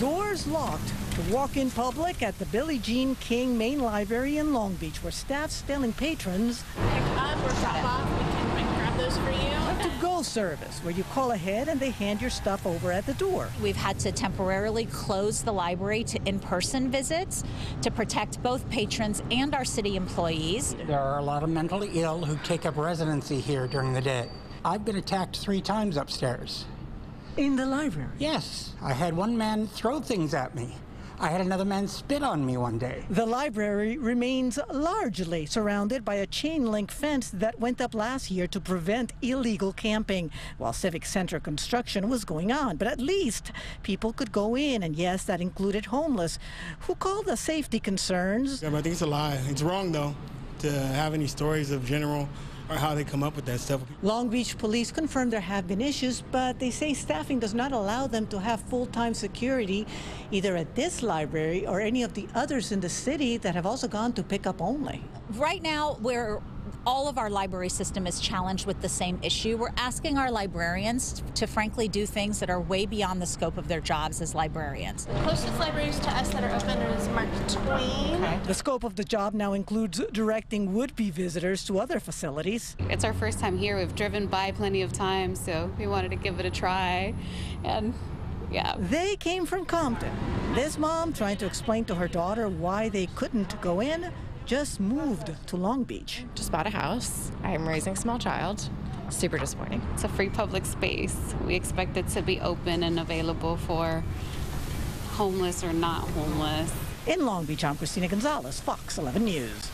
Doors locked to walk in public at the Billie Jean King Main Library in Long Beach, where staff's telling patrons pick up or drop off. We can grab those for you. to go service, where you call ahead and they hand your stuff over at the door. We've had to temporarily close the library to in person visits to protect both patrons and our city employees. There are a lot of mentally ill who take up residency here during the day. I've been attacked three times upstairs. In the library. Yes, I had one man throw things at me. I had another man spit on me one day. The library remains largely surrounded by a chain link fence that went up last year to prevent illegal camping while Civic Center construction was going on. But at least people could go in, and yes, that included homeless who called the safety concerns. Yeah, but I think it's a lie. It's wrong, though, to have any stories of general or how they come up with that stuff. Long Beach police confirmed there have been issues, but they say staffing does not allow them to have full time security either at this library or any of the others in the city that have also gone to pick up only. Right now, where all of our library system is challenged with the same issue, we're asking our librarians to frankly do things that are way beyond the scope of their jobs as librarians. The closest libraries to us that are open is Mark Twain. The scope of the job now includes directing would be visitors to other facilities. It's our first time here. We've driven by plenty of times, so we wanted to give it a try. And yeah, They came from Compton. This mom, trying to explain to her daughter why they couldn't go in, just moved to Long Beach. just bought a house. I am raising a small child. Super disappointing. it's a free public space. We expect it to be open and available for homeless or not homeless. In Long Beach, I'm Christina Gonzalez, Fox 11 News.